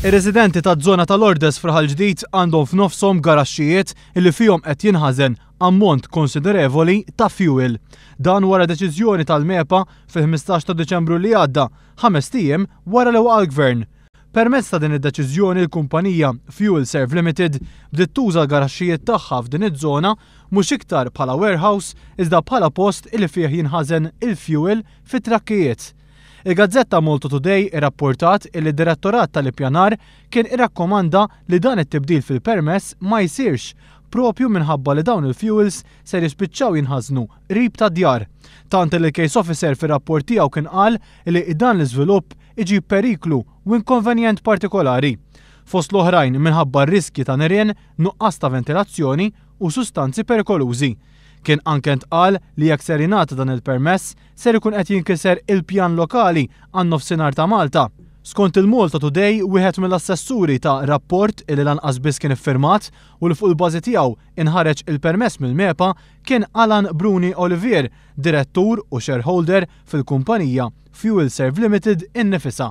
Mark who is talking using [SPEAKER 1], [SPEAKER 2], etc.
[SPEAKER 1] Ir-residenti taż-żona ta' Lourdes f'Raħal Ġdid għandhom f'nofshom garaxxijiet li fihom qed jinħażen ammont konsiderevoli ta' fjuwil. Dan wara deċiżjoni tal-MEPA fil-ħmistax ta' Diċembru li għadda, ħamest ijiem wara li waqa' l-Gvern. Permezz ta' din id-deċiżjoni l-kumpanija Fuelserv Limited bdiet tuża l-garaxxijiet tagħha f'din iż-żona mhux iktar bħala warehouse iżda bħala post li fih jinħażen il-fjuwil fit-trakkijiet. Il-gazzetta Malta Today irrapportat illi d-Direttorat tal-Ippjanar kien irrakkomanda li dan it-tibdil fil-permess ma jsirx proprju minħabba li dawn il-fjuwils ser jispiċċaw jinħażnu qrib tad-djar, tant illi l-Case Officer fir-rapport tiegħu kien qal li dan l-iżvilupp iġib periklu u inkonvenjent partikolari, fost l-oħrajn minħabba r-riskji ta' nirien, nuqqas ta' ventilazzjoni u sustanzi perikolużi. Kien anke ntqal li jekk ser jingħata dan il-permess, ser ikun qed jinkiser il-pjan lokali għan-Nofsinhar ta' Malta. Skont il-Malta Today, wieħed mill-assessuri ta rapport illi lanqas biss kien iffirmat u li fuq il-bażi tiegħu inħareġ il-permess mill-MEPA kien Alan Bruni Olivier, direttur u shareholder fil-kumpanija Fuelserv Limited innifisha.